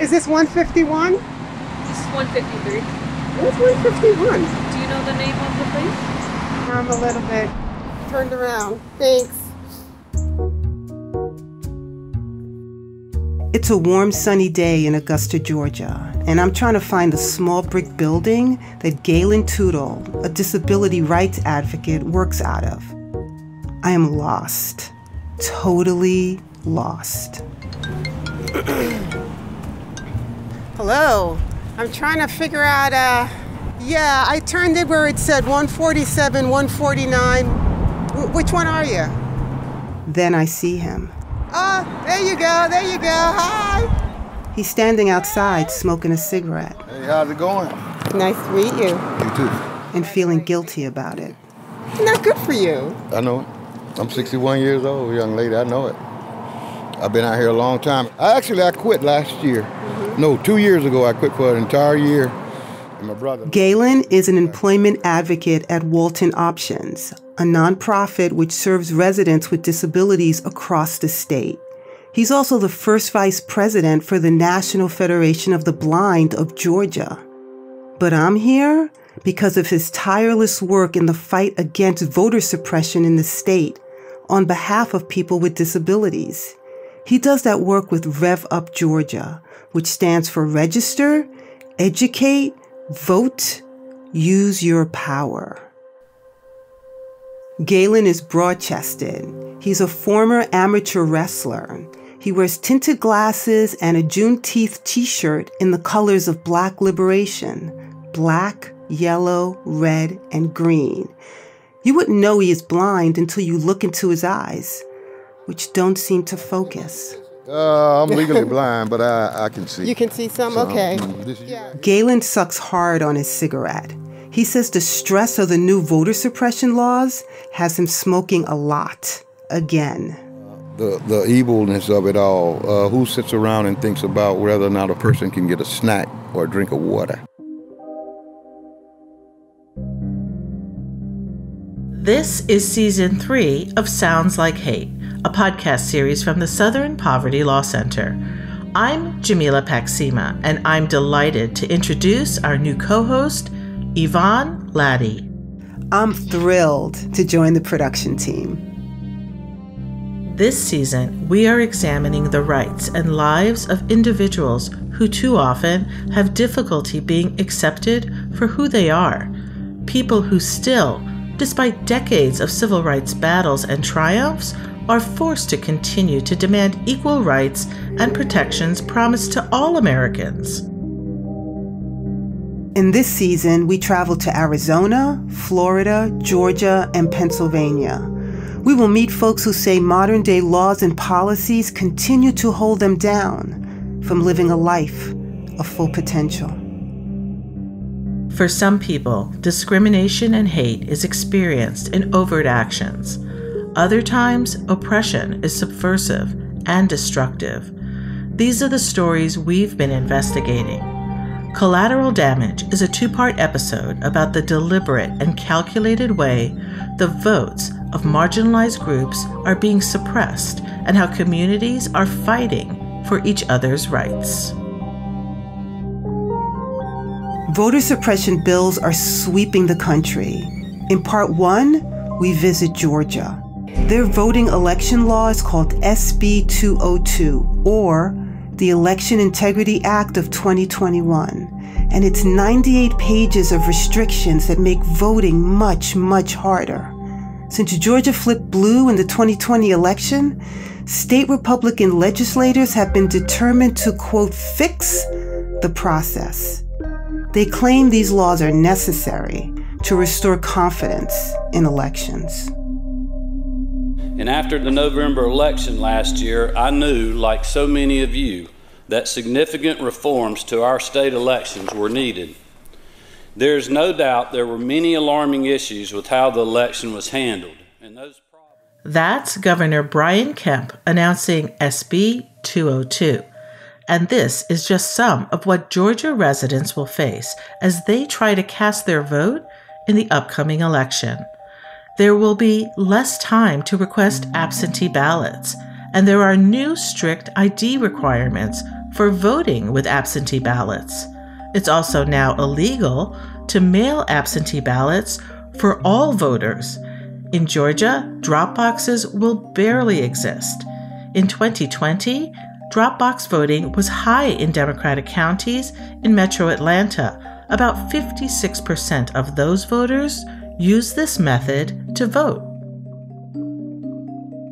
Is this 151? This is 153. What's 151? Do you know the name of the place? I'm a little bit turned around. Thanks. It's a warm, sunny day in Augusta, Georgia, and I'm trying to find a small brick building that Galen Tootle, a disability rights advocate, works out of. I am lost. Totally lost. Hello. I'm trying to figure out, uh, yeah, I turned it where it said 147, 149. Wh- which one are you? Then I see him. Oh, there you go, there you go. Hi. He's standing outside smoking a cigarette Hey, how's it going? Nice to meet you. You too. and feeling guilty about it. Not good for you. I know it. I'm 61 years old, young lady. I know it. I've been out here a long time. I actually I quit last year. Mm-hmm. No, two years ago I quit for an entire year. And my brother. Galen is an employment advocate at Walton Options, a nonprofit which serves residents with disabilities across the state. He's also the first vice president for the National Federation of the Blind of Georgia. But I'm here because of his tireless work in the fight against voter suppression in the state on behalf of people with disabilities. He does that work with Rev Up Georgia, which stands for Register, Educate, Vote, Use Your Power. Galen is broad chested. He's a former amateur wrestler. He wears tinted glasses and a Juneteenth t shirt in the colors of Black liberation black, yellow, red, and green. You wouldn't know he is blind until you look into his eyes, which don't seem to focus. Uh, I'm legally blind, but I, I can see. You can see some? Some. Okay. Mm, this is- Galen sucks hard on his cigarette. He says the stress of the new voter suppression laws has him smoking a lot. Again. The, the evilness of it all. Uh, who sits around and thinks about whether or not a person can get a snack or a drink of water? This is season three of Sounds Like Hate, a podcast series from the Southern Poverty Law Center. I'm Jamila Paksima, and I'm delighted to introduce our new co host, Yvonne Latty. I'm thrilled to join the production team. This season, we are examining the rights and lives of individuals who too often have difficulty being accepted for who they are. People who still, despite decades of civil rights battles and triumphs, are forced to continue to demand equal rights and protections promised to all Americans. In this season, we travel to Arizona, Florida, Georgia, and Pennsylvania. We will meet folks who say modern day laws and policies continue to hold them down from living a life of full potential. For some people, discrimination and hate is experienced in overt actions. Other times, oppression is subversive and destructive. These are the stories we've been investigating. Collateral Damage is a two part episode about the deliberate and calculated way the votes of marginalized groups are being suppressed and how communities are fighting for each other's rights. Voter suppression bills are sweeping the country. In part one, we visit Georgia. Their voting election law is called SB 202, or the Election Integrity Act of 2021. And it's 98 pages of restrictions that make voting much, much harder. Since Georgia flipped blue in the 2020 election, state Republican legislators have been determined to, quote, fix the process. They claim these laws are necessary to restore confidence in elections. And after the November election last year, I knew, like so many of you, that significant reforms to our state elections were needed. There is no doubt there were many alarming issues with how the election was handled. And those That's Governor Brian Kemp announcing SB 202. And this is just some of what Georgia residents will face as they try to cast their vote in the upcoming election. There will be less time to request absentee ballots, and there are new strict ID requirements for voting with absentee ballots. It's also now illegal to mail absentee ballots for all voters. In Georgia, drop boxes will barely exist. In 2020, drop box voting was high in Democratic counties in metro Atlanta. About 56% of those voters use this method to vote.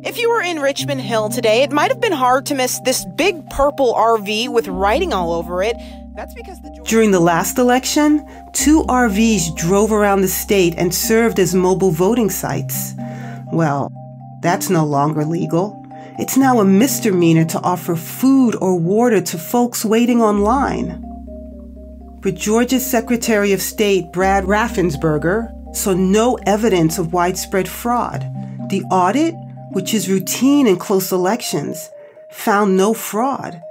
If you were in Richmond Hill today, it might have been hard to miss this big purple RV with writing all over it. That's because the During the last election, two RVs drove around the state and served as mobile voting sites. Well, that's no longer legal. It's now a misdemeanor to offer food or water to folks waiting online. But Georgia's Secretary of State, Brad Raffensperger, saw no evidence of widespread fraud. The audit, which is routine in close elections, found no fraud.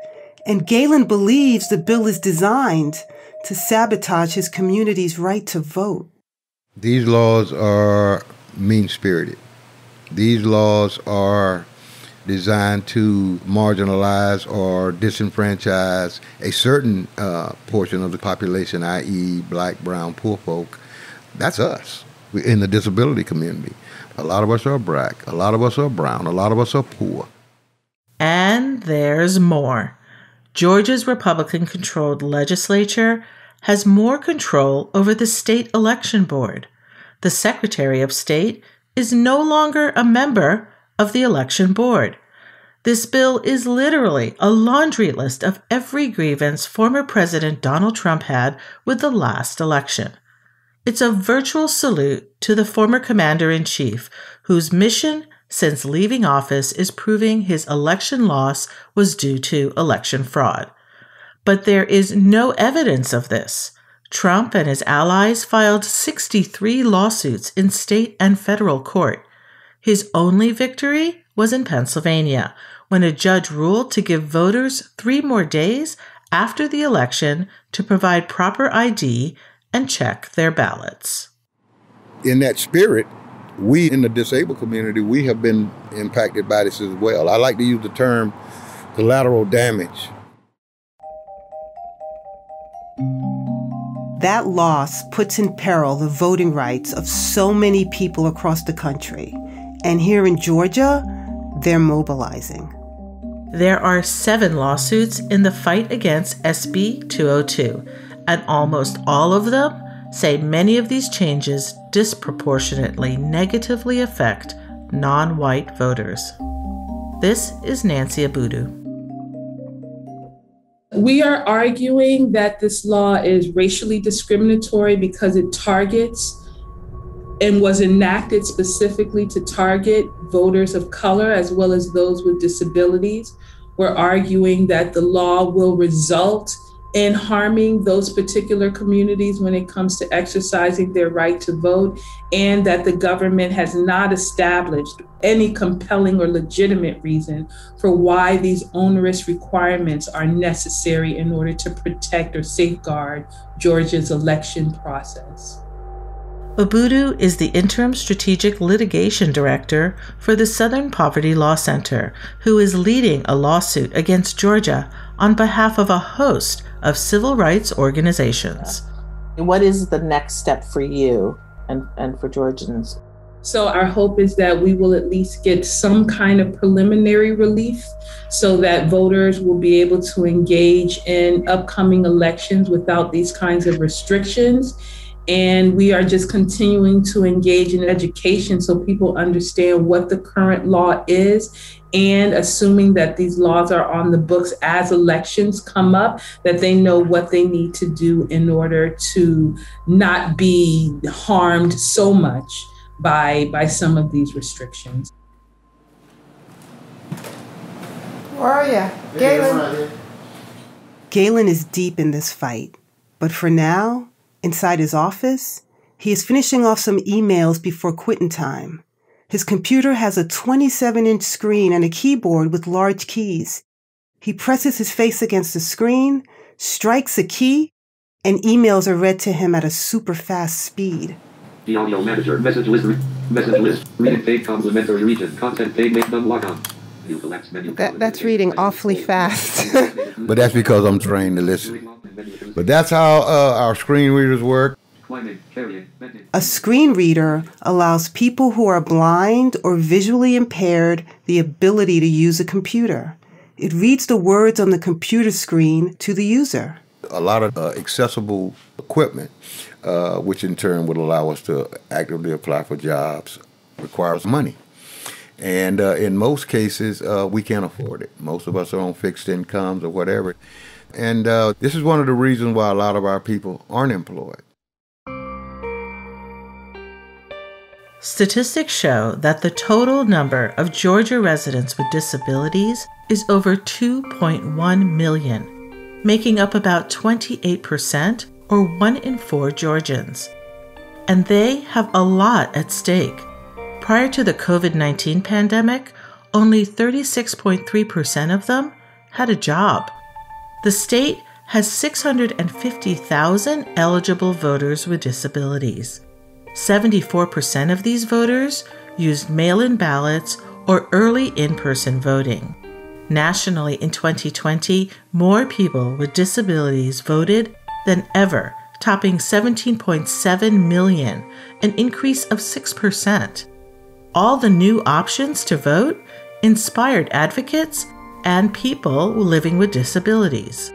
And Galen believes the bill is designed to sabotage his community's right to vote. These laws are mean spirited. These laws are designed to marginalize or disenfranchise a certain uh, portion of the population, i.e., black, brown, poor folk. That's us in the disability community. A lot of us are black, a lot of us are brown, a lot of us are poor. And there's more. Georgia's Republican controlled legislature has more control over the state election board. The Secretary of State is no longer a member of the election board. This bill is literally a laundry list of every grievance former President Donald Trump had with the last election. It's a virtual salute to the former commander in chief, whose mission since leaving office is proving his election loss was due to election fraud. But there is no evidence of this. Trump and his allies filed 63 lawsuits in state and federal court. His only victory was in Pennsylvania, when a judge ruled to give voters three more days after the election to provide proper ID and check their ballots. In that spirit, we in the disabled community, we have been impacted by this as well. I like to use the term collateral damage. That loss puts in peril the voting rights of so many people across the country. And here in Georgia, they're mobilizing. There are seven lawsuits in the fight against SB 202, and almost all of them say many of these changes disproportionately negatively affect non white voters. This is Nancy Abudu. We are arguing that this law is racially discriminatory because it targets and was enacted specifically to target voters of color as well as those with disabilities. We're arguing that the law will result in harming those particular communities when it comes to exercising their right to vote, and that the government has not established any compelling or legitimate reason for why these onerous requirements are necessary in order to protect or safeguard Georgia's election process. Abudu is the interim strategic litigation director for the Southern Poverty Law Center, who is leading a lawsuit against Georgia on behalf of a host of civil rights organizations. What is the next step for you and, and for Georgians? So, our hope is that we will at least get some kind of preliminary relief so that voters will be able to engage in upcoming elections without these kinds of restrictions and we are just continuing to engage in education so people understand what the current law is. And assuming that these laws are on the books as elections come up that they know what they need to do in order to not be harmed so much by by some of these restrictions. Where are you galen? galen is deep in this fight but for now Inside his office, he is finishing off some emails before quitting time. His computer has a 27 inch screen and a keyboard with large keys. He presses his face against the screen, strikes a key, and emails are read to him at a super fast speed. The audio manager, message list, message list, reading page complimentary region, content page, make them log on. That, that's reading awfully fast. But that's because I'm trained to listen. But that's how uh, our screen readers work. A screen reader allows people who are blind or visually impaired the ability to use a computer. It reads the words on the computer screen to the user. A lot of uh, accessible equipment, uh, which in turn would allow us to actively apply for jobs, requires money. And uh, in most cases, uh, we can't afford it. Most of us are on fixed incomes or whatever. And uh, this is one of the reasons why a lot of our people aren't employed. Statistics show that the total number of Georgia residents with disabilities is over 2.1 million, making up about 28% or 1 in 4 Georgians. And they have a lot at stake. Prior to the COVID 19 pandemic, only 36.3% of them had a job. The state has 650,000 eligible voters with disabilities. 74% of these voters used mail in ballots or early in person voting. Nationally in 2020, more people with disabilities voted than ever, topping 17.7 million, an increase of 6%. All the new options to vote inspired advocates and people living with disabilities.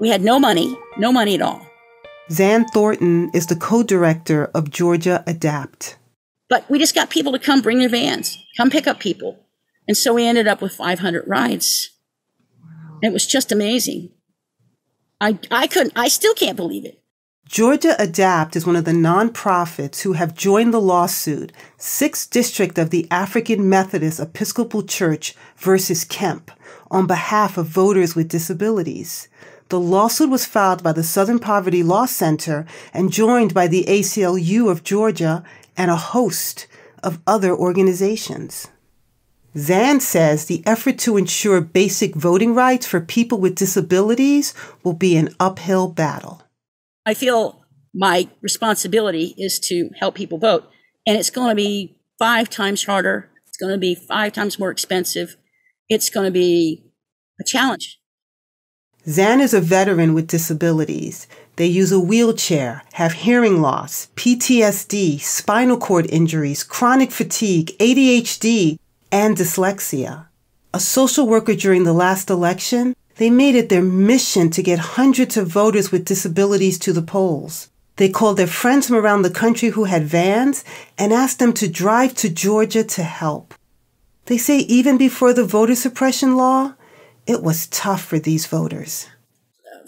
We had no money, no money at all. Zan Thornton is the co director of Georgia Adapt. But we just got people to come bring their vans, come pick up people. And so we ended up with 500 rides. It was just amazing. I, I couldn't, I still can't believe it. Georgia Adapt is one of the nonprofits who have joined the lawsuit, 6th District of the African Methodist Episcopal Church versus Kemp, on behalf of voters with disabilities. The lawsuit was filed by the Southern Poverty Law Center and joined by the ACLU of Georgia and a host of other organizations. Zan says the effort to ensure basic voting rights for people with disabilities will be an uphill battle. I feel my responsibility is to help people vote, and it's going to be five times harder. It's going to be five times more expensive. It's going to be a challenge. Zan is a veteran with disabilities. They use a wheelchair, have hearing loss, PTSD, spinal cord injuries, chronic fatigue, ADHD, and dyslexia. A social worker during the last election, they made it their mission to get hundreds of voters with disabilities to the polls. They called their friends from around the country who had vans and asked them to drive to Georgia to help. They say even before the voter suppression law, it was tough for these voters.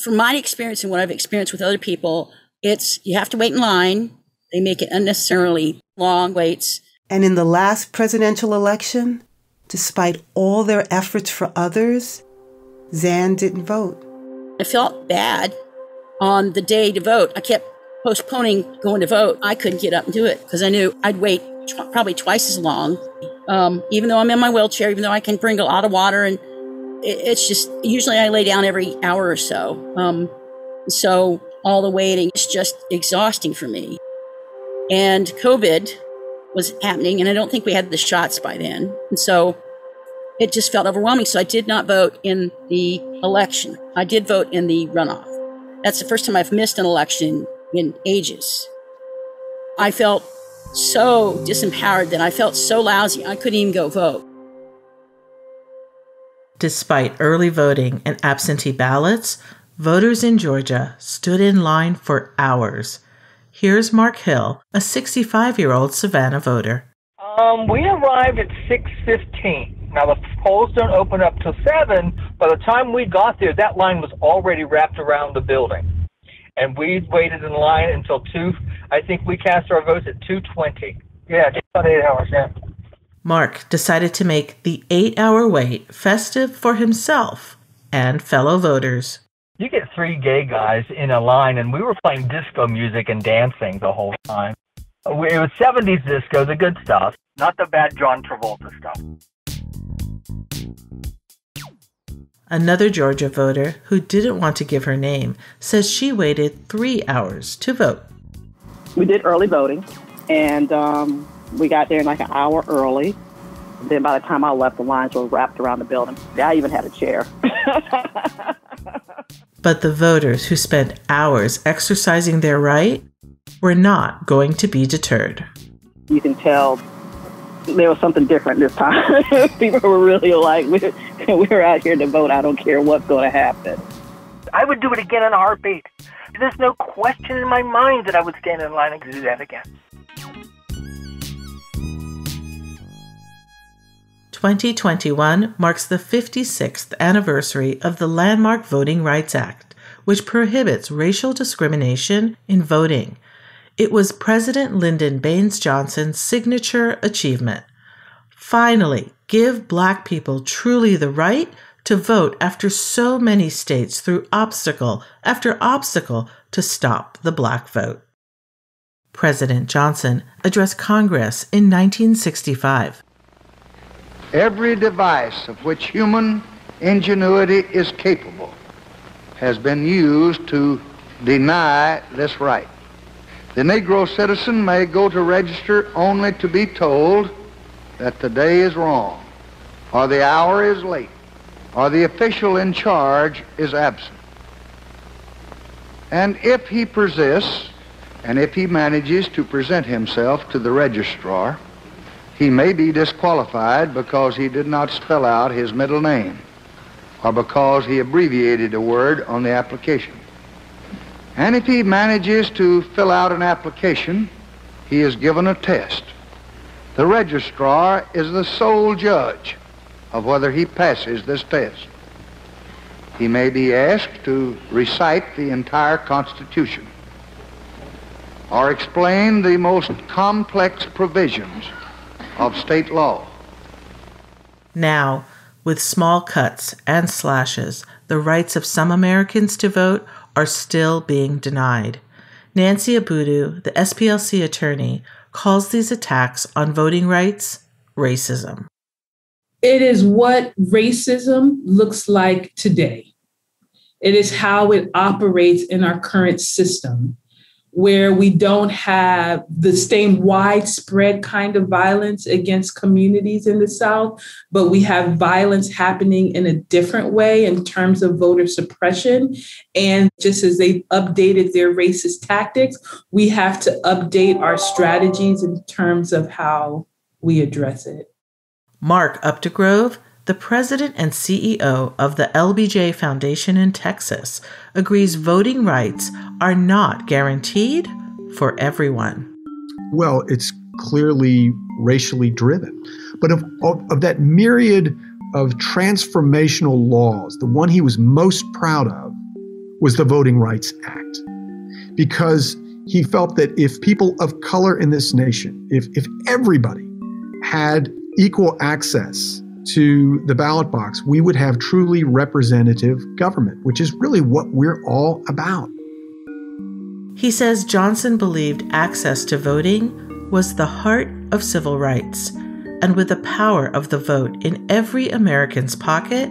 From my experience and what I've experienced with other people, it's you have to wait in line. They make it unnecessarily long waits. And in the last presidential election, despite all their efforts for others, Zan didn't vote. I felt bad on the day to vote. I kept postponing going to vote. I couldn't get up and do it because I knew I'd wait tw- probably twice as long. Um, even though I'm in my wheelchair, even though I can bring a lot of water and it's just usually I lay down every hour or so. Um, so all the waiting is just exhausting for me. And COVID was happening, and I don't think we had the shots by then. And so it just felt overwhelming. So I did not vote in the election. I did vote in the runoff. That's the first time I've missed an election in ages. I felt so disempowered that I felt so lousy, I couldn't even go vote. Despite early voting and absentee ballots, voters in Georgia stood in line for hours. Here's Mark Hill, a 65 year old Savannah voter. Um, we arrived at 6:15. Now the polls don't open up till seven. By the time we got there, that line was already wrapped around the building, and we waited in line until two. I think we cast our votes at 2:20. Yeah, just about eight hours. Yeah. Mark decided to make the eight hour wait festive for himself and fellow voters. You get three gay guys in a line, and we were playing disco music and dancing the whole time. It was 70s disco, the good stuff, not the bad John Travolta stuff. Another Georgia voter who didn't want to give her name says she waited three hours to vote. We did early voting, and um, we got there in like an hour early. Then by the time I left, the lines were wrapped around the building. I even had a chair. but the voters who spent hours exercising their right were not going to be deterred. You can tell there was something different this time. People were really like, we're, we're out here to vote. I don't care what's going to happen. I would do it again in a heartbeat. There's no question in my mind that I would stand in line and do that again. 2021 marks the 56th anniversary of the landmark Voting Rights Act, which prohibits racial discrimination in voting. It was President Lyndon Baines Johnson's signature achievement. Finally, give black people truly the right to vote after so many states threw obstacle after obstacle to stop the black vote. President Johnson addressed Congress in 1965. Every device of which human ingenuity is capable has been used to deny this right. The Negro citizen may go to register only to be told that the day is wrong, or the hour is late, or the official in charge is absent. And if he persists, and if he manages to present himself to the registrar, he may be disqualified because he did not spell out his middle name or because he abbreviated a word on the application. And if he manages to fill out an application, he is given a test. The registrar is the sole judge of whether he passes this test. He may be asked to recite the entire Constitution or explain the most complex provisions of state law. Now, with small cuts and slashes, the rights of some Americans to vote are still being denied. Nancy Abudu, the SPLC attorney, calls these attacks on voting rights racism. It is what racism looks like today. It is how it operates in our current system where we don't have the same widespread kind of violence against communities in the South, but we have violence happening in a different way in terms of voter suppression. And just as they've updated their racist tactics, we have to update our strategies in terms of how we address it. Mark Updegrove the president and CEO of the LBJ Foundation in Texas agrees voting rights are not guaranteed for everyone. Well, it's clearly racially driven. But of, of, of, that myriad of transformational laws, the one he was most proud of was the Voting Rights Act. Because he felt that if people of color in this nation, if, if everybody had equal access to the ballot box, we would have truly representative government, which is really what we're all about. He says Johnson believed access to voting was the heart of civil rights, and with the power of the vote in every American's pocket,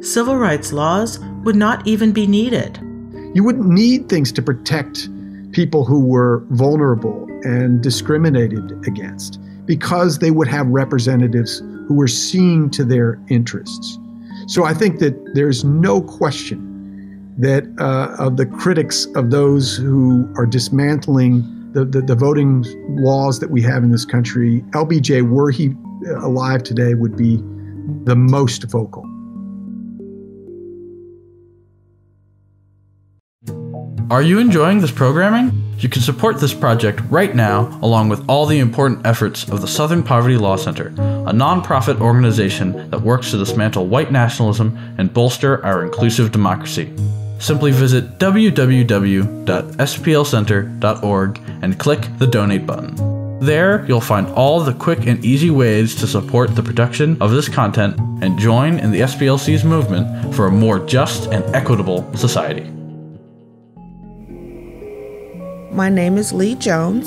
civil rights laws would not even be needed. You wouldn't need things to protect people who were vulnerable and discriminated against because they would have representatives who were seeing to their interests. So I think that there's no question that uh, of the critics of those who are dismantling the, the, the, voting laws that we have in this country, LBJ, were he alive today, would be the most vocal. Are you enjoying this programming? You can support this project right now, along with all the important efforts of the Southern Poverty Law Center, a nonprofit organization that works to dismantle white nationalism and bolster our inclusive democracy. Simply visit www.splcenter.org and click the donate button. There, you'll find all the quick and easy ways to support the production of this content and join in the SPLC's movement for a more just and equitable society. My name is Lee Jones.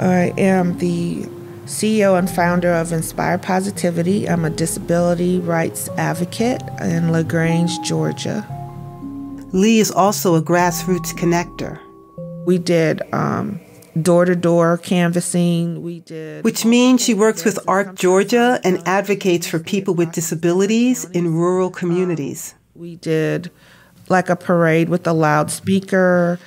I am the CEO and founder of Inspire Positivity. I'm a disability rights advocate in LaGrange, Georgia. Lee is also a grassroots connector. We did um, door to door canvassing. We did. Which means she works with ARC Georgia and advocates for people with disabilities in rural communities. We did like a parade with a loudspeaker.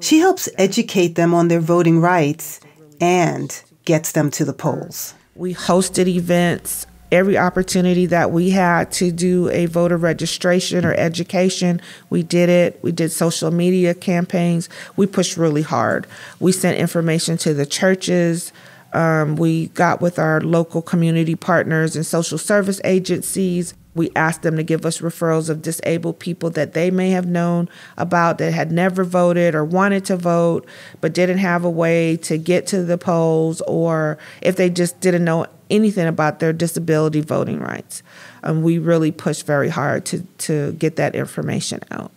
She helps educate them on their voting rights and gets them to the polls. We hosted events every opportunity that we had to do a voter registration or education, we did it. We did social media campaigns. We pushed really hard. We sent information to the churches. Um, we got with our local community partners and social service agencies. We asked them to give us referrals of disabled people that they may have known about that had never voted or wanted to vote but didn't have a way to get to the polls or if they just didn't know anything about their disability voting rights. Um, we really pushed very hard to, to get that information out.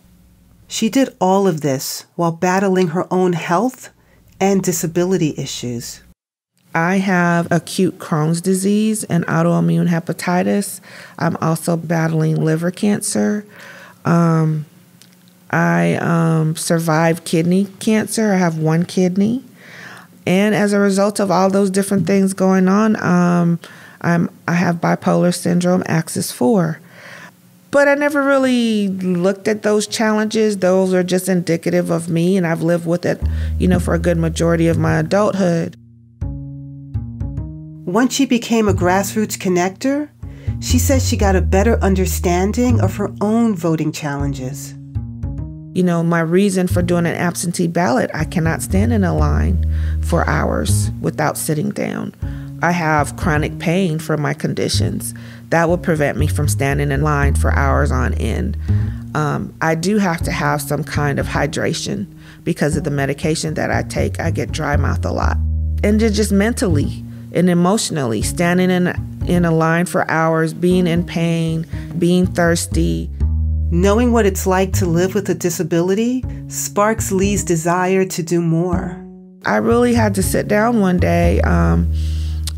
She did all of this while battling her own health and disability issues. I have acute Crohn's disease and autoimmune hepatitis. I'm also battling liver cancer. Um, I um, survived kidney cancer. I have one kidney. And as a result of all those different things going on, um, I'm, I have bipolar syndrome, axis 4. But I never really looked at those challenges. Those are just indicative of me, and I've lived with it, you know, for a good majority of my adulthood. Once she became a grassroots connector, she says she got a better understanding of her own voting challenges. You know, my reason for doing an absentee ballot, I cannot stand in a line for hours without sitting down. I have chronic pain for my conditions. That would prevent me from standing in line for hours on end. Um, I do have to have some kind of hydration because of the medication that I take. I get dry mouth a lot. And just mentally, and emotionally, standing in in a line for hours, being in pain, being thirsty. Knowing what it's like to live with a disability sparks Lee's desire to do more. I really had to sit down one day um,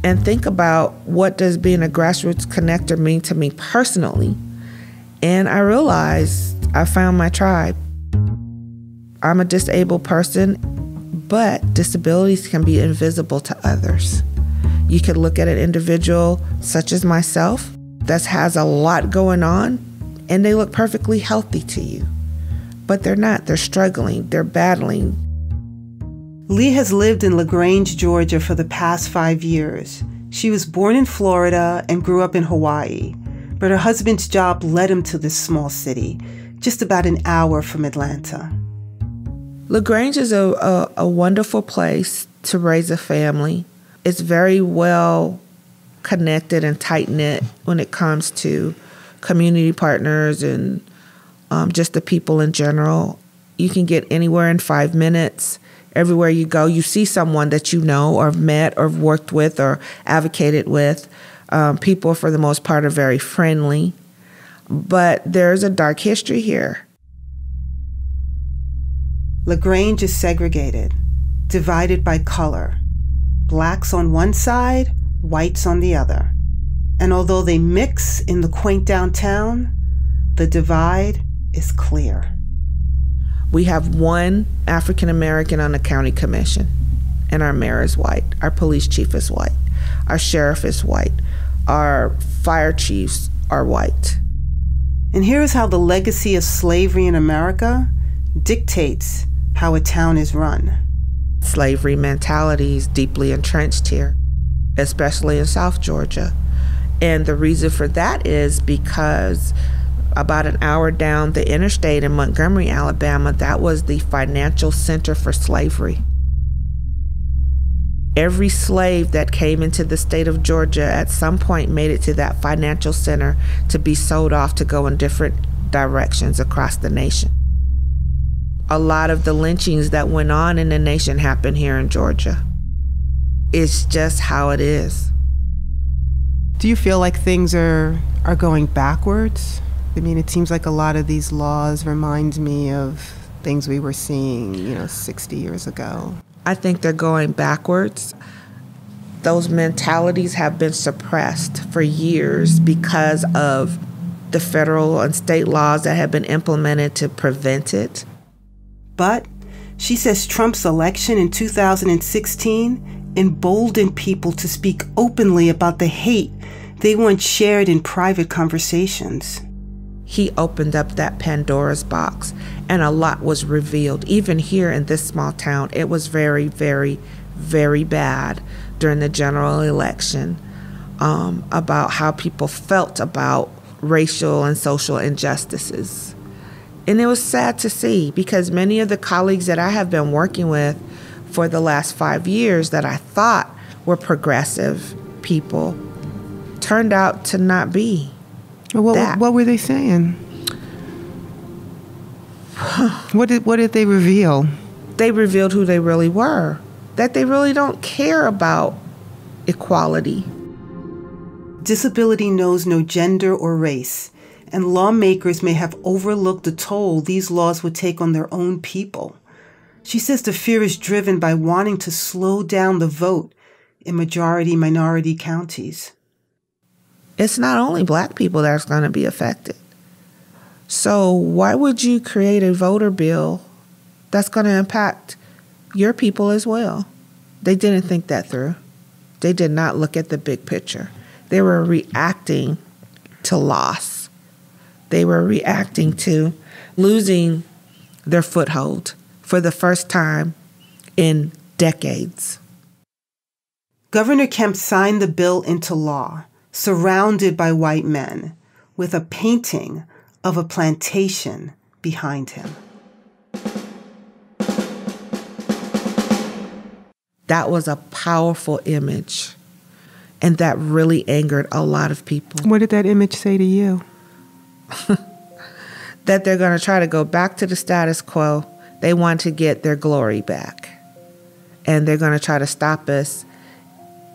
and think about what does being a grassroots connector mean to me personally. And I realized I found my tribe. I'm a disabled person, but disabilities can be invisible to others. You could look at an individual such as myself that has a lot going on and they look perfectly healthy to you. But they're not. They're struggling. They're battling. Lee has lived in LaGrange, Georgia for the past five years. She was born in Florida and grew up in Hawaii, but her husband's job led him to this small city, just about an hour from Atlanta. LaGrange is a, a, a wonderful place to raise a family it's very well connected and tight knit when it comes to community partners and um, just the people in general. You can get anywhere in five minutes. Everywhere you go, you see someone that you know or met or worked with or advocated with. Um, people, for the most part, are very friendly. But there's a dark history here. LaGrange is segregated, divided by color blacks on one side, whites on the other. And although they mix in the quaint downtown, the divide is clear. We have one African American on the county commission, and our mayor is white, our police chief is white, our sheriff is white, our fire chiefs are white. And here is how the legacy of slavery in America dictates how a town is run. Slavery mentality is deeply entrenched here, especially in South Georgia. And the reason for that is because about an hour down the interstate in Montgomery, Alabama, that was the financial center for slavery. Every slave that came into the state of Georgia at some point made it to that financial center to be sold off to go in different directions across the nation a lot of the lynchings that went on in the nation happened here in Georgia. It's just how it is. Do you feel like things are are going backwards? I mean, it seems like a lot of these laws remind me of things we were seeing, you know, 60 years ago. I think they're going backwards. Those mentalities have been suppressed for years because of the federal and state laws that have been implemented to prevent it. But She says Trump's election in 2016 emboldened people to speak openly about the hate they once shared in private conversations. He opened up that Pandora's box, and a lot was revealed. Even here in this small town, it was very, very, very bad during the general election um, about how people felt about racial and social injustices. And it was sad to see because many of the colleagues that I have been working with for the last five years that I thought were progressive people turned out to not be. What, that. what were they saying? what did what did they reveal? They revealed who they really were. That they really don't care about equality. Disability knows no gender or race, and lawmakers may have overlooked the toll these laws would take on their own people. She says the fear is driven by wanting to slow down the vote in majority minority counties. It's not only black people that's going to be affected. So, why would you create a voter bill that's going to impact your people as well? They didn't think that through. They did not look at the big picture. They were reacting to loss. They were reacting to losing their foothold for the first time in decades. Governor Kemp signed the bill into law, surrounded by white men, with a painting of a plantation behind him. That was a powerful image. And that really angered a lot of people. What did that image say to you? that they're going to try to go back to the status quo. They want to get their glory back. And they're going to try to stop us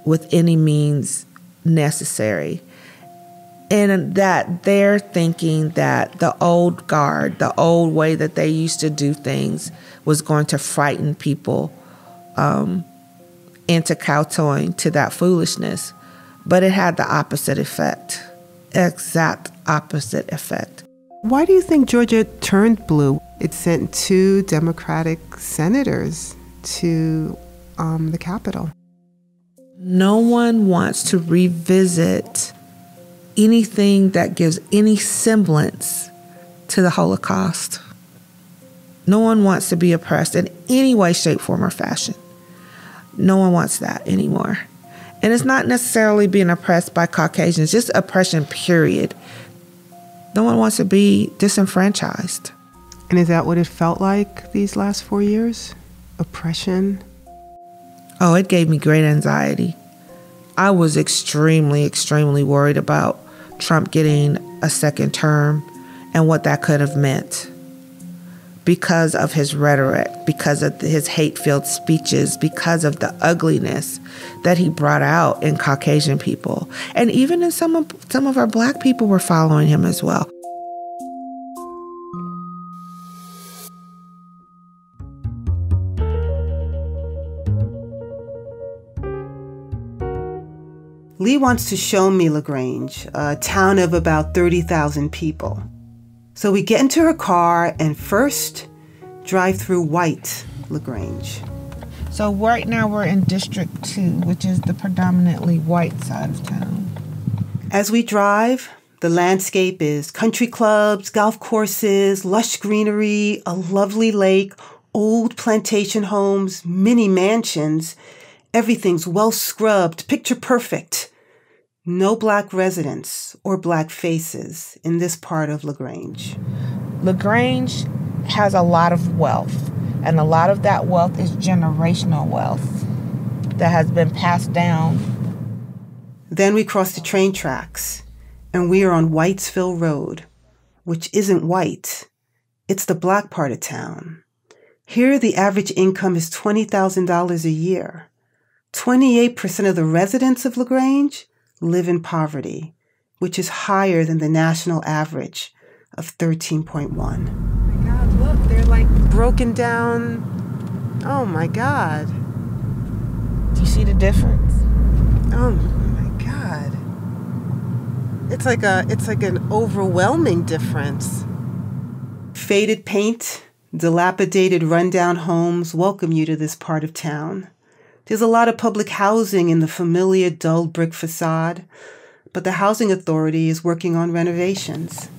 with any means necessary. And that they're thinking that the old guard, the old way that they used to do things, was going to frighten people um, into kowtowing to that foolishness. But it had the opposite effect, exact opposite effect. Why do you think Georgia turned blue? It sent two Democratic senators to um, the Capitol. No one wants to revisit anything that gives any semblance to the Holocaust. No one wants to be oppressed in any way, shape, form, or fashion. No one wants that anymore. And it's not necessarily being oppressed by Caucasians, just oppression, period. No one wants to be disenfranchised. And is that what it felt like these last four years? Oppression? Oh, it gave me great anxiety. I was extremely, extremely worried about Trump getting a second term and what that could have meant because of his rhetoric, because of his hate filled speeches, because of the ugliness that he brought out in Caucasian people. And even in some of, some of our black people were following him as well. Lee wants to show me LaGrange, a town of about 30,000 people. So we get into her car and first drive through White LaGrange. So right now we're in District 2, which is the predominantly white side of town. As we drive, the landscape is country clubs, golf courses, lush greenery, a lovely lake, old plantation homes, mini mansions. Everything's well scrubbed, picture perfect. No black residents or black faces in this part of LaGrange. LaGrange has a lot of wealth, and a lot of that wealth is generational wealth that has been passed down. Then we cross the train tracks, and we are on Whitesville Road, which isn't white, it's the black part of town. Here, the average income is $20,000 a year. 28% of the residents of LaGrange live in poverty, which is higher than the national average of 13.1. Oh my God, look, they're like broken down. Oh my God. Do you see the difference? Oh my God. It's like a it's like an overwhelming difference. Faded paint, Dilapidated, rundown homes welcome you to this part of town. There's a lot of public housing in the familiar dull brick facade, but the housing authority is working on renovations.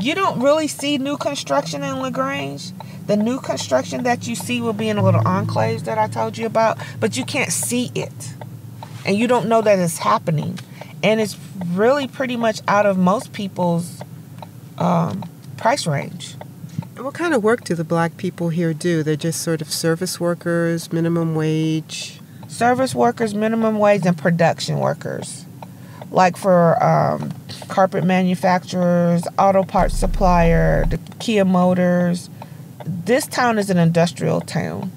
You don't really see new construction in LaGrange. The new construction that you see will be in a little enclaves that I told you about, but you can't see it. And you don't know that it's happening. And it's really pretty much out of most people's um, price range. What kind of work do the black people here do? They're just sort of service workers, minimum wage? Service workers, minimum wage, and production workers. Like for um, carpet manufacturers, auto parts supplier, the Kia Motors. This town is an industrial town.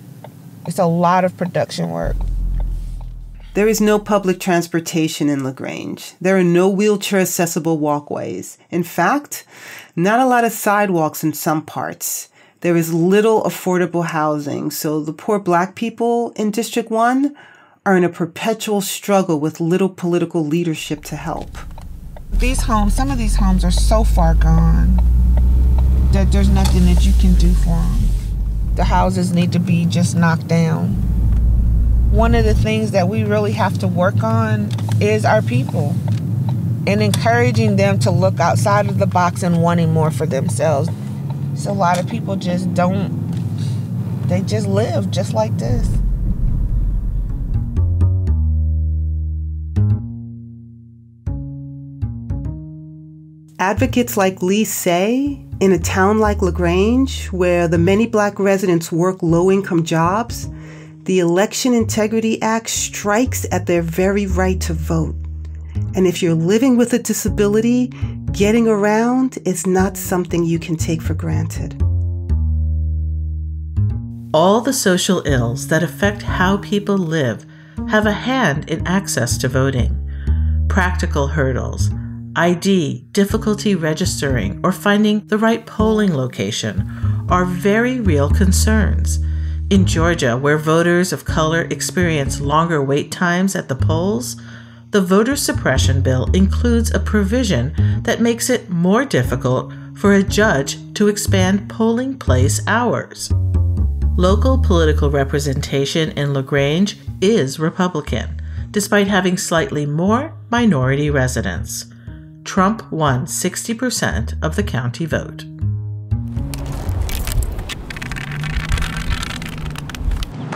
It's a lot of production work. There is no public transportation in LaGrange. There are no wheelchair accessible walkways. In fact, not a lot of sidewalks in some parts. There is little affordable housing, so the poor black people in District 1 are in a perpetual struggle with little political leadership to help. These homes, some of these homes are so far gone that there's nothing that you can do for them. The houses need to be just knocked down. One of the things that we really have to work on is our people and encouraging them to look outside of the box and wanting more for themselves. So a lot of people just don't, they just live just like this. Advocates like Lee say in a town like LaGrange, where the many black residents work low income jobs, the Election Integrity Act strikes at their very right to vote. And if you're living with a disability, getting around is not something you can take for granted. All the social ills that affect how people live have a hand in access to voting. Practical hurdles, ID, difficulty registering, or finding the right polling location are very real concerns. In Georgia, where voters of color experience longer wait times at the polls, the voter suppression bill includes a provision that makes it more difficult for a judge to expand polling place hours. Local political representation in LaGrange is Republican, despite having slightly more minority residents. Trump won 60% of the county vote.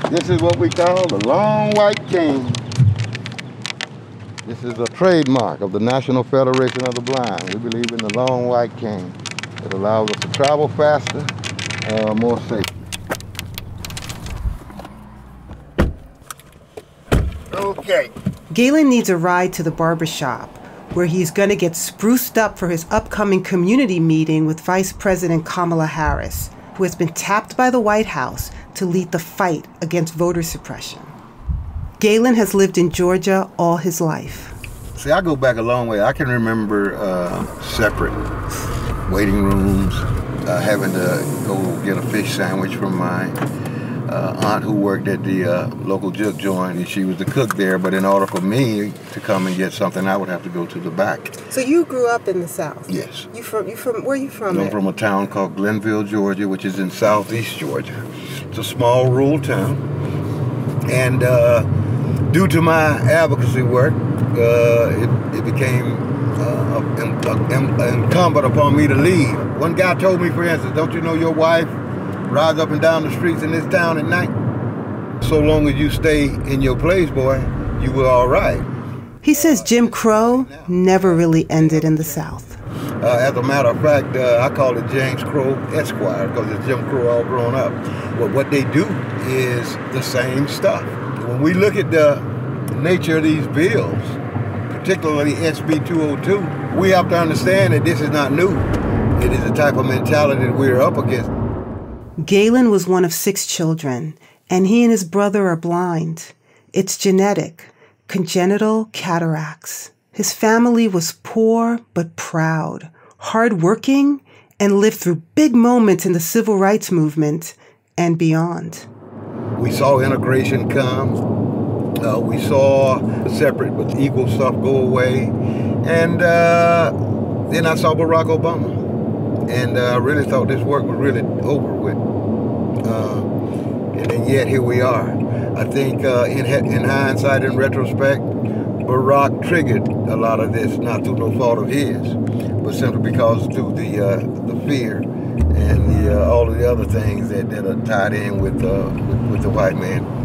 This is what we call the long white cane. This is a trademark of the National Federation of the Blind. We believe in the long white cane. It allows us to travel faster, uh, more safely. Okay. Galen needs a ride to the barber shop, where he's going to get spruced up for his upcoming community meeting with Vice President Kamala Harris, who has been tapped by the White House to lead the fight against voter suppression. Galen has lived in Georgia all his life. See, I go back a long way. I can remember uh, separate waiting rooms, uh, having to go get a fish sandwich from my uh, aunt who worked at the uh, local juke joint, and she was the cook there. But in order for me to come and get something, I would have to go to the back. So you grew up in the South? Yes. You from? You from? Where are you from? I'm from a town called Glennville, Georgia, which is in southeast Georgia. It's a small rural town, and uh, due to my advocacy work, uh, it, it, became uh, incumbent upon me to leave. One guy told me, for instance, don't you know your wife rides up and down the streets in this town at night? So long as you stay in your place, boy, you were all right. He says Jim Crow never really ended in the South. Uh, as a matter of fact, uh, I call it James Crow Esquire because it's Jim Crow all grown up. But what they do is the same stuff. When we look at the nature of these bills, particularly SB 202, we have to understand that this is not new. It is the type of mentality that we're up against. Galen was one of six children, and he and his brother are blind. It's genetic, congenital cataracts. His family was poor but proud, hardworking, and lived through big moments in the civil rights movement and beyond. We saw integration come. Uh, we saw separate but equal stuff go away. And uh, then I saw Barack Obama. and uh, I really thought this work was really over with. Uh, and yet here we are. I think uh, in in hindsight, in retrospect, Barack triggered a lot of this, not through no fault of his, but simply because through the the fear and the, uh, all of the other things that, that are tied in with, uh, with, with the white man.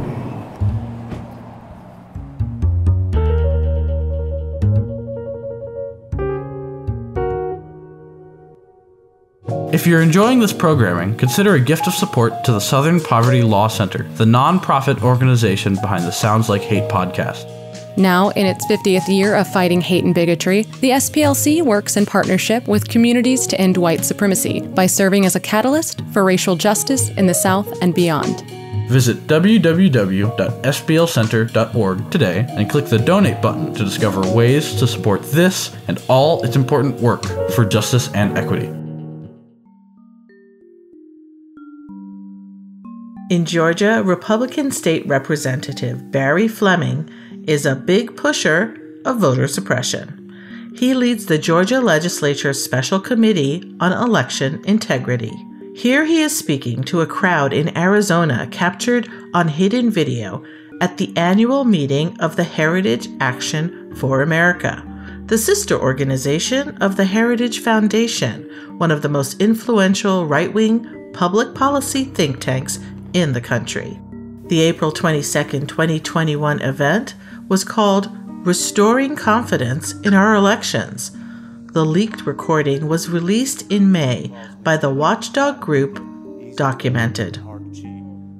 If you're enjoying this programming, consider a gift of support to the Southern Poverty Law Center, the nonprofit organization behind the Sounds Like Hate podcast. Now, in its 50th year of fighting hate and bigotry, the SPLC works in partnership with communities to end white supremacy by serving as a catalyst for racial justice in the South and beyond. Visit www.splcenter.org today and click the donate button to discover ways to support this and all its important work for justice and equity. In Georgia, Republican State Representative Barry Fleming is a big pusher of voter suppression. He leads the Georgia Legislature's Special Committee on Election Integrity. Here he is speaking to a crowd in Arizona captured on hidden video at the annual meeting of the Heritage Action for America, the sister organization of the Heritage Foundation, one of the most influential right wing public policy think tanks in the country. The April 22, 2021 event was called Restoring Confidence in Our Elections. The leaked recording was released in May by the watchdog group Documented.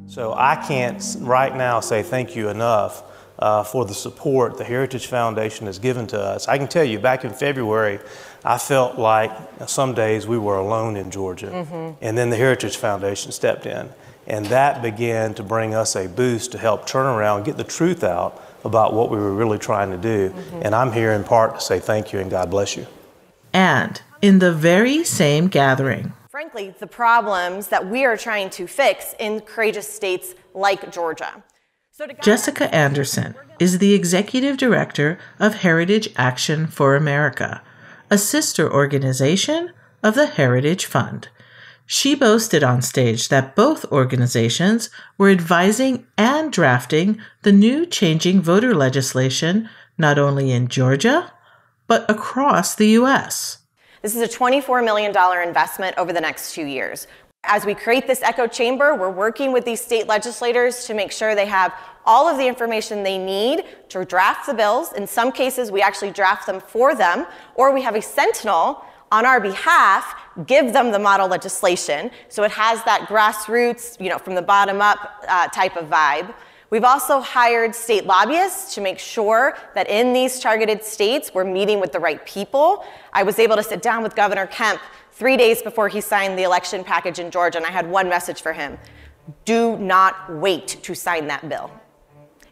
So I can't right now say thank you enough uh, for the support the Heritage Foundation has given to us. I can tell you, back in February, I felt like some days we were alone in Georgia. Mm-hmm. And then the Heritage Foundation stepped in. And that began to bring us a boost to help turn around, get the truth out about what we were really trying to do. Mm-hmm. And I'm here in part to say thank you and God bless you. And in the very same gathering, frankly, the problems that we are trying to fix in courageous states like Georgia. So Jessica Anderson is the executive director of Heritage Action for America, a sister organization of the Heritage Fund. She boasted on stage that both organizations were advising and drafting the new changing voter legislation not only in Georgia, but across the U.S. This is a $24 million investment over the next two years. As we create this echo chamber, we're working with these state legislators to make sure they have all of the information they need to draft the bills. In some cases, we actually draft them for them, or we have a sentinel on our behalf give them the model legislation. So it has that grassroots, you know, from the bottom up uh, type of vibe. We've also hired state lobbyists to make sure that in these targeted states, we're meeting with the right people. I was able to sit down with Governor Kemp three days before he signed the election package in Georgia, and I had one message for him do not wait to sign that bill.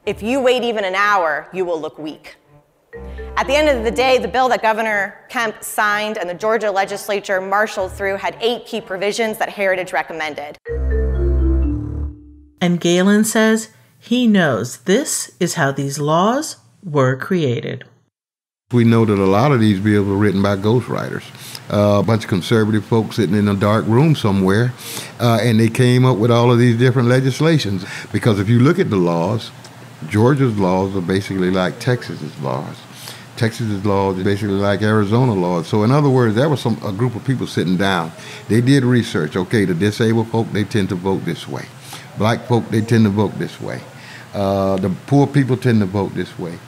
If you wait even an hour, you will look weak. At the end of the day, the bill that Governor Kemp signed and the Georgia legislature marshaled through had eight key provisions that Heritage recommended. And Galen says he knows this is how these laws were created. We know that a lot of these bills were written by ghostwriters, uh, a bunch of conservative folks sitting in a dark room somewhere, uh, and they came up with all of these different legislations. Because if you look at the laws, Georgia's laws are basically like Texas's laws. Texas's laws basically like Arizona laws. So in other words, there was some a group of people sitting down. They did research. Okay, the disabled folk they tend to vote this way. Black folk they tend to vote this way. Uh, the poor people tend to vote this way.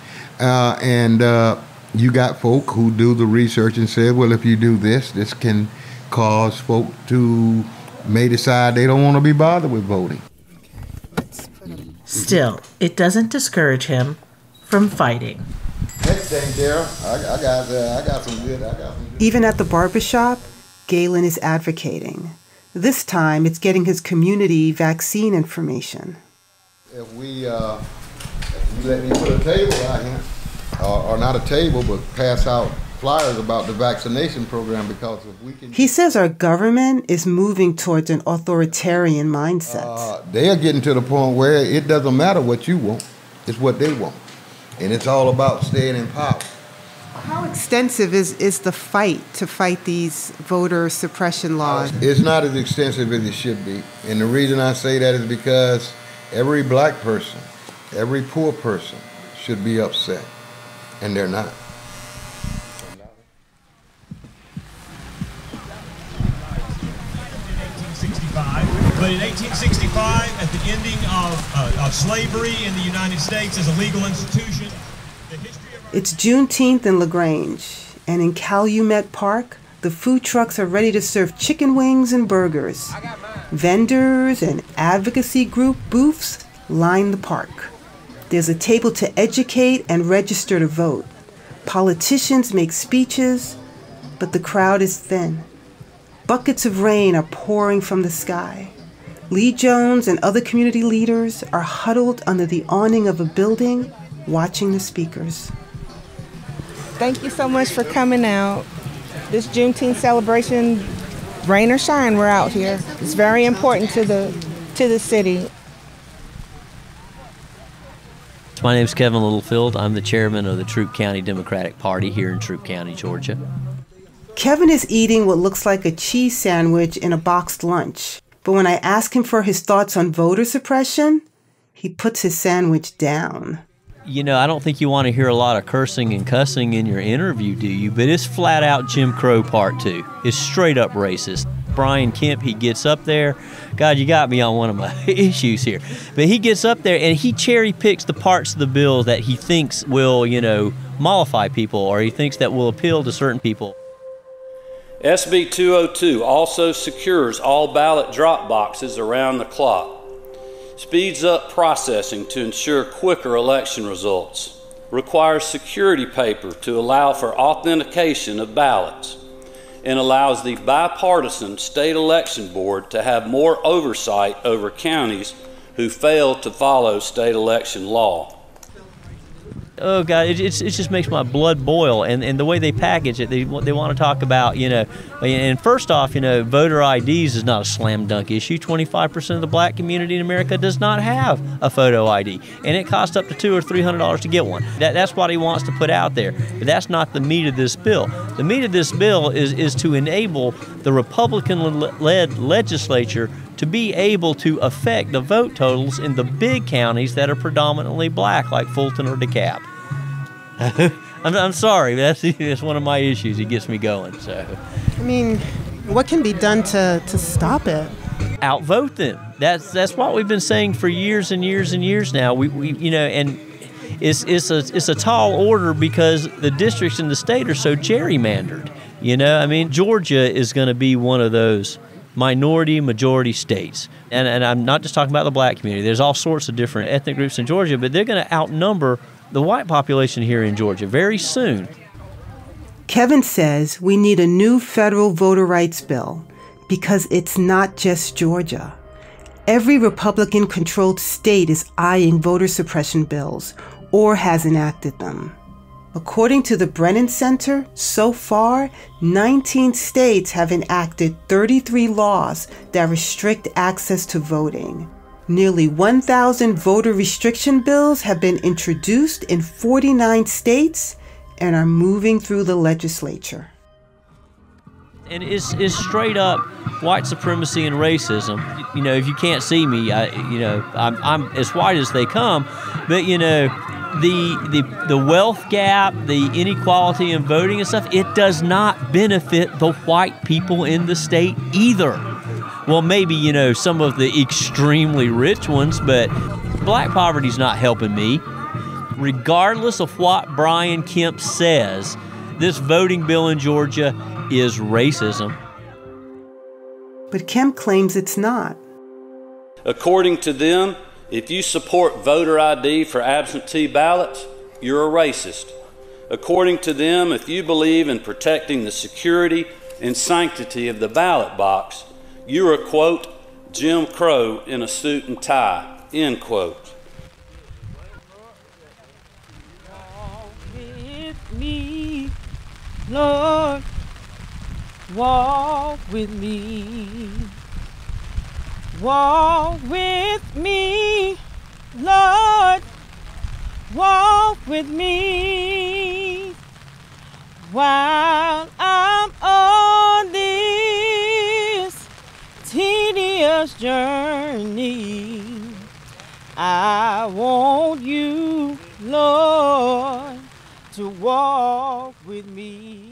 Uh, and uh, you got folk who do the research and said, well, if you do this, this can cause folk to may decide they don't want to be bothered with voting. Still, it doesn't discourage him from fighting. Thing, Daryl, I, I, got uh, I got some good. I got some good. Even at the barbershop, Galen is advocating. This time, it's getting his community vaccine information. If we, uh, if you let me put a table out here, or, or not a table, but pass out flyers about the vaccination program because if we can. He says our government is moving towards an authoritarian mindset. Uh, they are getting to the point where it doesn't matter what you want, it's what they want and it's all about staying in power. How extensive is, is the fight to fight these voter suppression laws? It's not as extensive as it should be. And the reason I say that is because every black person, every poor person should be upset, and they're not. But in 1865, at the ending of, uh, of slavery in the United States as a legal institution, It's Juneteenth in LaGrange, and in Calumet Park, the food trucks are ready to serve chicken wings and burgers. Vendors and advocacy group booths line the park. There's a table to educate and register to vote. Politicians make speeches, but the crowd is thin. Buckets of rain are pouring from the sky. Lee Jones and other community leaders are huddled under the awning of a building watching the speakers. Thank you so much for coming out. This Juneteenth celebration, rain or shine, we're out here. It's very important to the to the city. My name is Kevin Littlefield. I'm the chairman of the Troup County Democratic Party here in Troup County, Georgia. Kevin is eating what looks like a cheese sandwich in a boxed lunch. But when I ask him for his thoughts on voter suppression, he puts his sandwich down. You know, I don't think you want to hear a lot of cursing and cussing in your interview, do you? But it's flat out Jim Crow Part 2. It's straight up racist. Brian Kemp, he gets up there. God, you got me on one of my issues here. But he gets up there and he cherry picks the parts of the bill that he thinks will, you know, mollify people or he thinks that will appeal to certain people. SB 202 also secures all ballot drop boxes around the clock, speeds up processing to ensure quicker election results, requires security paper to allow for authentication of ballots, and allows the bipartisan state election board to have more oversight over counties who fail to follow state election law. Oh god it, it just makes my blood boil. And, and the way they package it they, they want to talk about you know and first off you know voter ids is not a slam dunk issue. 25% of the black community in america does not have a photo id and it costs up to two or three hundred dollars to get one. That, that's what he wants to put out there. But that's not the meat of this bill. The meat of this bill is, is to enable the republican-led legislature to be able to affect the vote totals in the big counties that are predominantly black, like Fulton or DeKalb. I'm, I'm sorry, that's, that's one of my issues. It gets me going. So I mean, what can be done to, to stop it? outvote them. That's that's what we've been saying for years and years and years now. We, we you know, and it's it's a it's a tall order because the districts in the state are so gerrymandered. You know, I mean, Georgia is going to be one of those minority majority states. And, and I'm not just talking about the black community. There's all sorts of different ethnic groups in Georgia, but they're going to outnumber the white population here in Georgia very soon. Kevin says we need a new federal voter rights bill because it's not just Georgia. Every Republican controlled state is eyeing voter suppression bills or has enacted them. According to the Brennan Center, so far, 19 states have enacted 33 laws that restrict access to voting. Nearly 1,000 voter restriction bills have been introduced in 49 states and are moving through the legislature. And it's, it's straight up white supremacy and racism. You know, if you can't see me, I, you know, I'm, I'm as white as they come, but you know, the, the the wealth gap, the inequality in voting and stuff, it does not benefit the white people in the state either. Well, maybe you know some of the extremely rich ones, but black poverty's not helping me. Regardless of what Brian Kemp says, this voting bill in Georgia is racism. But Kemp claims it's not. According to them, if you support voter ID for absentee ballots, you're a racist. According to them, if you believe in protecting the security and sanctity of the ballot box, you're a quote, Jim Crow in a suit and tie, end quote. Lord. Walk with me. Walk with me, Lord. Walk with me. while I'm on this tedious journey. I want you, Lord, to walk with me.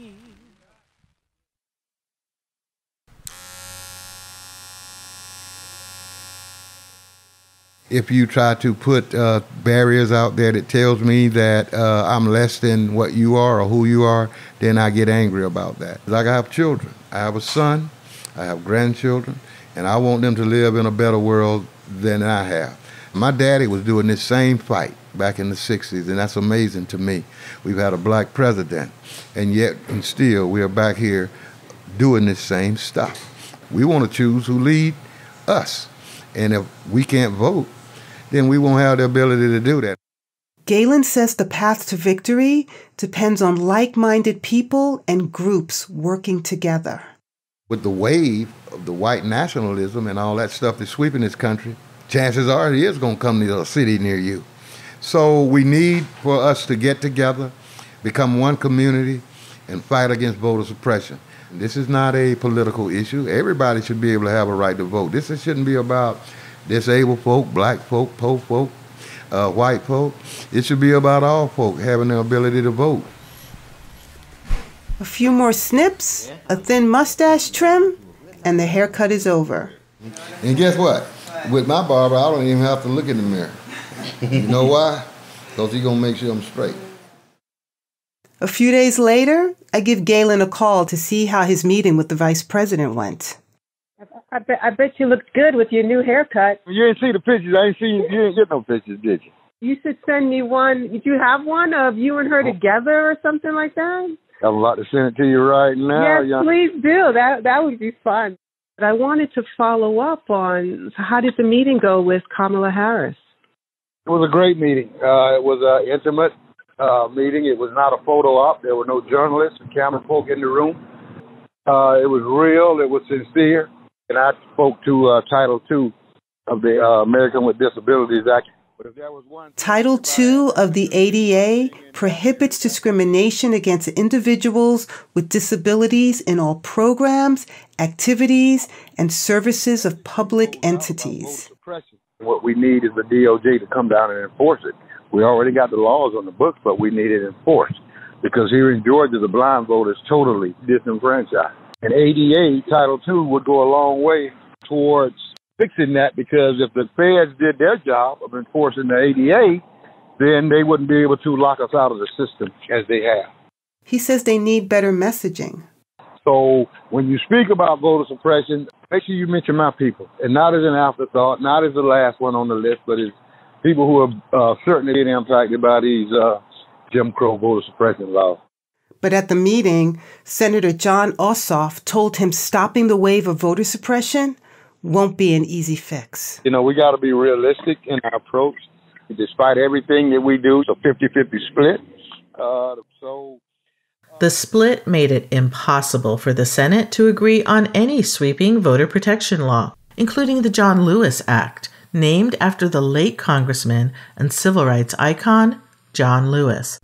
If you try to put uh, barriers out there that tells me that uh, I'm less than what you are or who you are, then I get angry about that. Like I have children. I have a son. I have grandchildren, and I want them to live in a better world than I have. My daddy was doing this same fight back in the 60s, and that's amazing to me. We've had a black president, and yet and still we are back here doing this same stuff. We want to choose who lead us. And if we can't vote, then we won't have the ability to do that. Galen says the path to victory depends on like minded people and groups working together. With the wave of the white nationalism and all that stuff that's sweeping this country, chances are it is going to come to a city near you. So we need for us to get together, become one community, and fight against voter suppression. This is not a political issue. Everybody should be able to have a right to vote. This shouldn't be about disabled folk, black folk, poor folk, uh, white folk. It should be about all folk having the ability to vote. A few more snips, a thin mustache trim, and the haircut is over. And guess what? With my barber, I don't even have to look in the mirror. You know why? Because he's going to make sure I'm straight. A few days later, I give Galen a call to see how his meeting with the vice president went. I bet I bet you looked good with your new haircut. You didn't see the pictures. I ain't seen. You didn't get no pictures, did you? You should send me one. Did you have one of you and her together or something like that? I'm about to send it to you right now. yes, young- please do. That that would be fun. But I wanted to follow up on how did the meeting go with Kamala Harris? It was a great meeting. Uh, it was an intimate uh, meeting. It was not a photo op. There were no journalists and camera folk in the room. Uh, it was real. It was sincere. And I spoke to uh, Title II of the uh, American with Disabilities Act. Title II of the ADA prohibits discrimination against individuals with disabilities in all programs, activities, and services of public entities. What we need is the DOJ to come down and enforce it. We already got the laws on the books, but we need it enforced. Because here in Georgia, the blind vote is totally disenfranchised. And ADA Title II would go a long way towards fixing that because if the feds did their job of enforcing the ADA, then they wouldn't be able to lock us out of the system as they have. He says they need better messaging. So when you speak about voter suppression, make sure you mention my people, and not as an afterthought, not as the last one on the list, but as people who are uh, certainly being impacted by these uh, Jim Crow voter suppression laws. But at the meeting, Senator Jon Ossoff told him stopping the wave of voter suppression won't be an easy fix. You know, we got to be realistic in our approach. Despite everything that we do, it's a 50 50 split. Uh, so The split made it impossible for the Senate to agree on any sweeping voter protection law, including the John Lewis Act, named after the late Congressman and civil rights icon, John Lewis.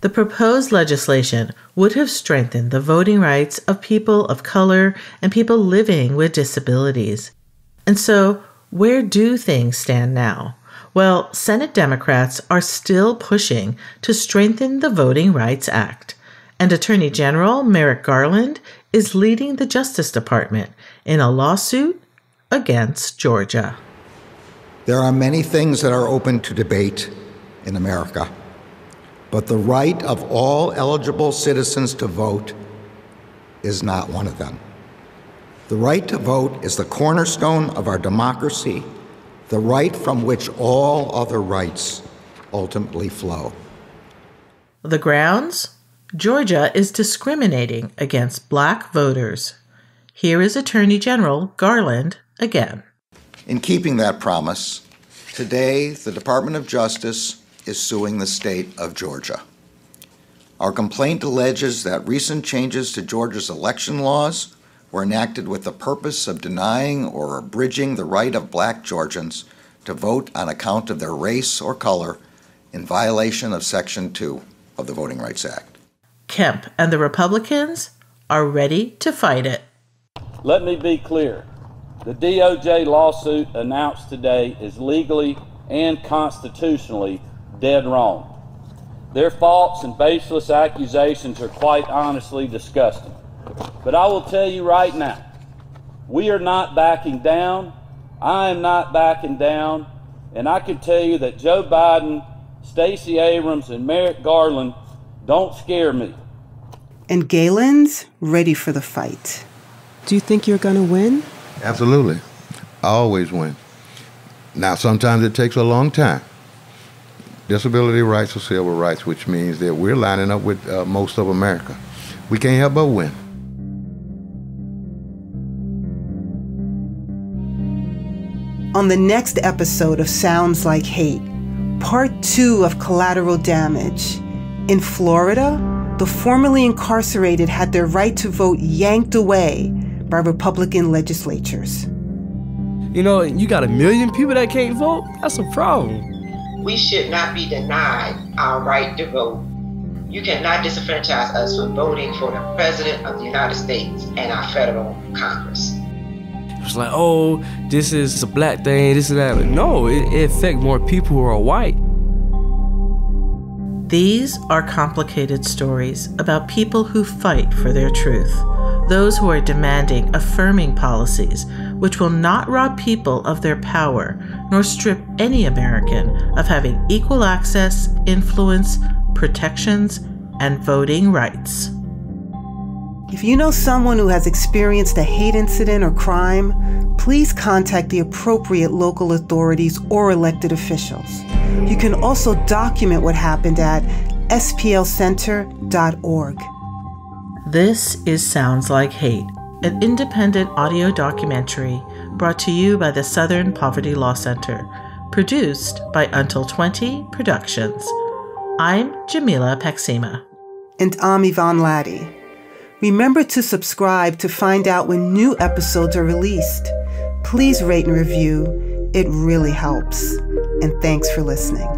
The proposed legislation would have strengthened the voting rights of people of color and people living with disabilities. And so, where do things stand now? Well, Senate Democrats are still pushing to strengthen the Voting Rights Act, and Attorney General Merrick Garland is leading the Justice Department in a lawsuit against Georgia. There are many things that are open to debate in America, but the right of all eligible citizens to vote is not one of them. The right to vote is the cornerstone of our democracy, the right from which all other rights ultimately flow. The grounds? Georgia is discriminating against black voters. Here is Attorney General Garland again. In keeping that promise, today the Department of Justice is suing the state of Georgia. Our complaint alleges that recent changes to Georgia's election laws were enacted with the purpose of denying or abridging the right of black Georgians to vote on account of their race or color in violation of Section 2 of the Voting Rights Act. Kemp and the Republicans are ready to fight it. Let me be clear. The DOJ lawsuit announced today is legally and constitutionally dead wrong. Their false and baseless accusations are quite honestly disgusting. But I will tell you right now, we are not backing down. I am not backing down. And I can tell you that Joe Biden, Stacey Abrams, and Merrick Garland don't scare me. And Galen's ready for the fight. Do you think you're going to win? Absolutely. I always win. Now, sometimes it takes a long time. Disability rights or civil rights, which means that we're lining up with uh, most of America. We can't help but win. On the next episode of Sounds Like Hate, part two of Collateral Damage. In Florida, the formerly incarcerated had their right to vote yanked away by Republican legislatures. You know, you got a million people that can't vote? That's a problem. We should not be denied our right to vote. You cannot disenfranchise us from voting for the President of the United States and our federal Congress. It's like, oh, this is a black thing, this is that. No, it, it affects more people who are white. These are complicated stories about people who fight for their truth, those who are demanding affirming policies which will not rob people of their power nor strip any American of having equal access, influence, protections, and voting rights. If you know someone who has experienced a hate incident or crime, please contact the appropriate local authorities or elected officials. You can also document what happened at splcenter.org. This is Sounds Like Hate, an independent audio documentary brought to you by the Southern Poverty Law Center, produced by Until 20 Productions. I'm Jamila Paksima. And I'm Yvonne Latty. Remember to subscribe to find out when new episodes are released. Please rate and review, it really helps. And thanks for listening.